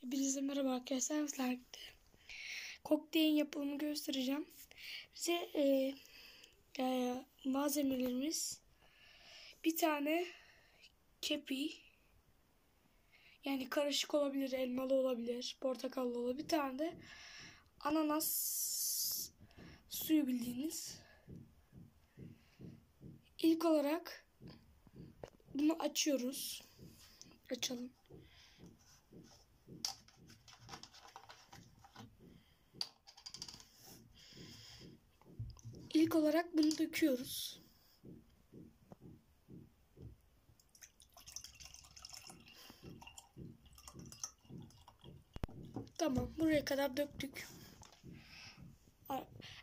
Hepinize merhaba arkadaşlar. Sizlerle kokteyl yapımını göstereceğim. Bize e, e, malzemelerimiz bir tane kepi yani karışık olabilir, elmalı olabilir, portakallı olabilir. Bir tane de ananas suyu bildiğiniz. İlk olarak bunu açıyoruz. Açalım. İlk olarak bunu döküyoruz. Tamam, buraya kadar döktük.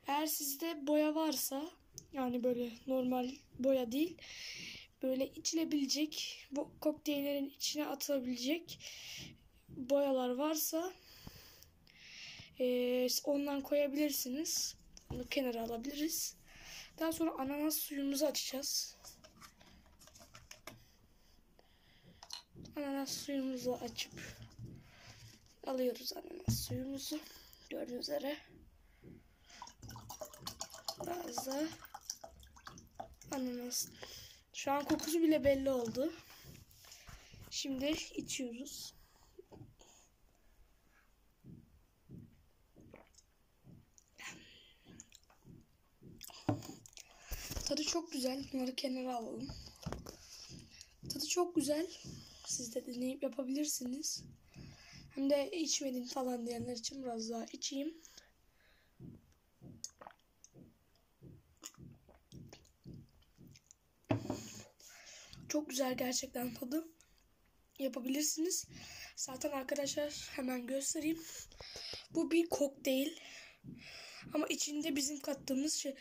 Eğer sizde boya varsa, yani böyle normal boya değil, böyle içilebilecek, bu kokteyllerin içine atılabilecek boyalar varsa e, ondan koyabilirsiniz. Bunu kenara alabiliriz. Daha sonra ananas suyumuzu açacağız. Ananas suyumuzu açıp alıyoruz ananas suyumuzu. Gördüğünüz üzere. Biraz da ananas. Şu an kokusu bile belli oldu. Şimdi içiyoruz. Tadı çok güzel. Bunları kenara alalım. Tadı çok güzel. Siz de deneyip yapabilirsiniz. Hem de içmedim falan diyenler için biraz daha içeyim. Çok güzel gerçekten tadı. Yapabilirsiniz. Zaten arkadaşlar hemen göstereyim. Bu bir kokteyl. Ama içinde bizim kattığımız şey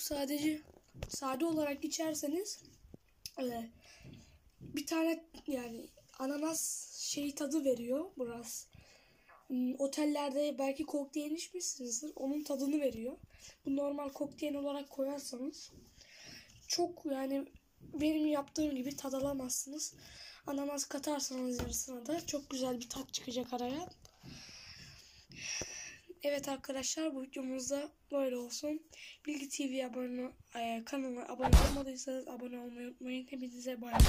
sadece sade olarak içerseniz e, bir tane yani ananas şey tadı veriyor biraz. Hmm, otellerde belki kokteyl içmişsinizdir. Onun tadını veriyor. Bu normal kokteyl olarak koyarsanız çok yani benim yaptığım gibi tad alamazsınız. Ananas katarsanız yarısına da çok güzel bir tat çıkacak araya. Evet arkadaşlar bu videomuzda böyle olsun. Bilgi TV abone, kanalına abone olmadıysanız abone olmayı unutmayın. Hepinize bay bay.